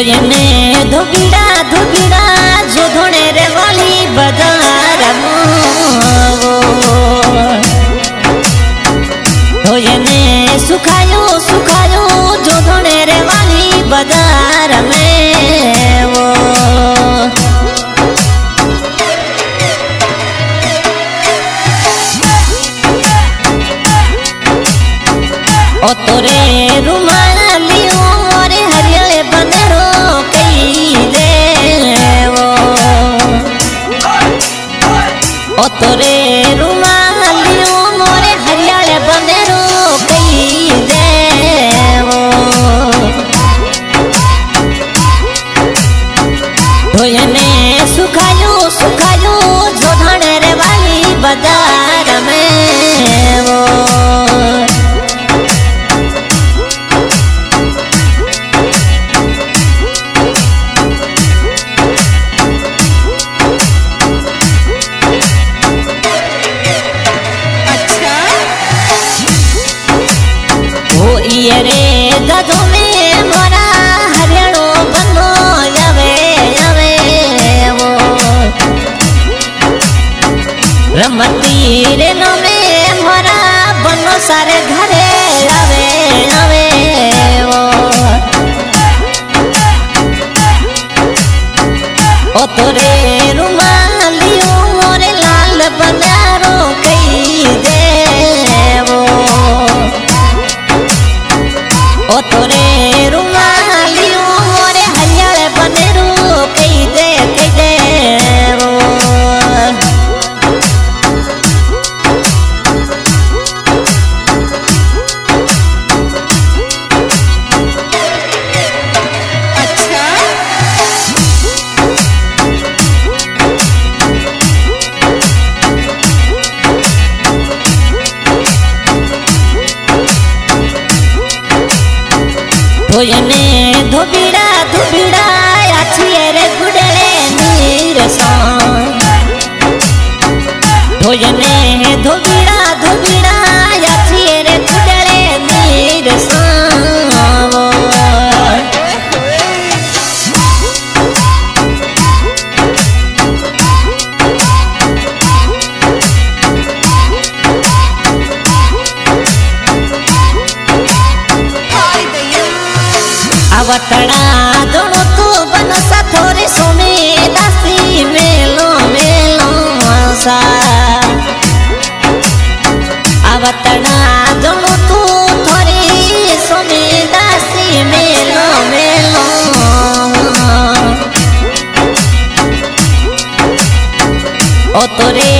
भजने धोबी ser. रमतीर नमे भरा बनो सारे घरे अवे अवे वो ओ तोरे रू बिगड़ा por él.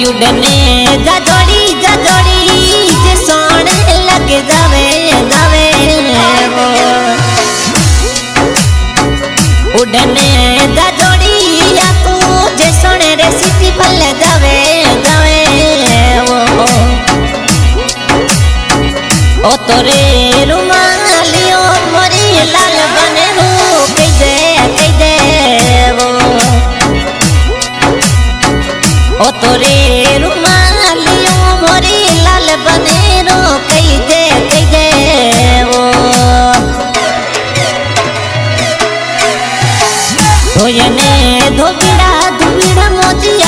युडने जातो ढोकड़ा धूमड़ा मोजिया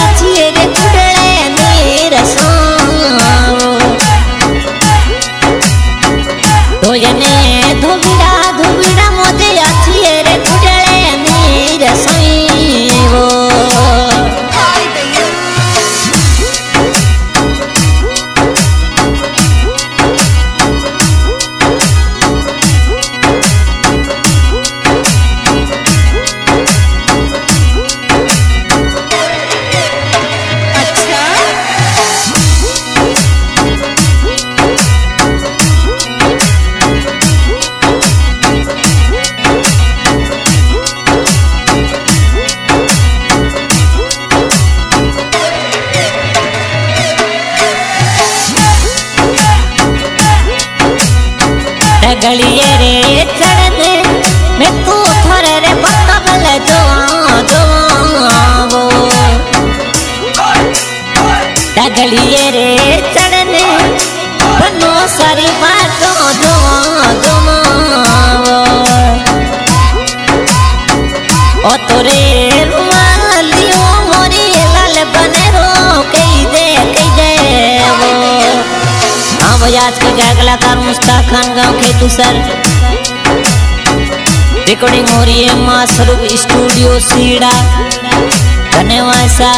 सर। रिकॉर्डिंग हो रही है माँ स्टूडियो सीड़ा। धन्यवाद सा